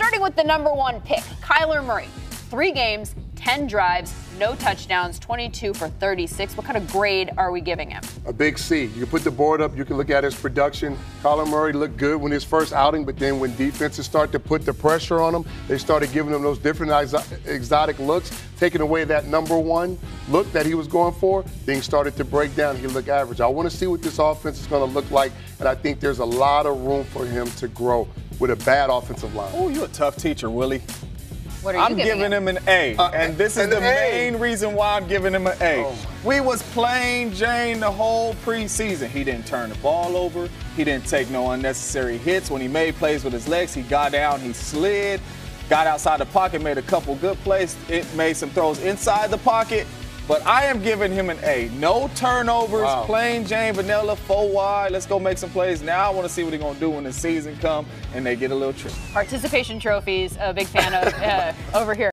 starting with the number one pick, Kyler Murray. Three games, 10 drives, no touchdowns, 22 for 36. What kind of grade are we giving him? A big C. You can put the board up, you can look at his production. Kyler Murray looked good when his first outing, but then when defenses start to put the pressure on him, they started giving him those different exotic looks, taking away that number one look that he was going for. Things started to break down. He looked average. I want to see what this offense is going to look like, and I think there's a lot of room for him to grow with a bad offensive line. Oh, you're a tough teacher, Willie. What are you I'm giving, giving him? him an A, uh, and this is the main reason why I'm giving him an A. Oh we was playing Jane the whole preseason. He didn't turn the ball over. He didn't take no unnecessary hits. When he made plays with his legs, he got down, he slid, got outside the pocket, made a couple good plays. It made some throws inside the pocket. But I am giving him an A. No turnovers, wow. plain Jane Vanilla, four wide. Let's go make some plays. Now I want to see what he's going to do when the season comes and they get a little trip. Participation trophies, a big fan of uh, over here.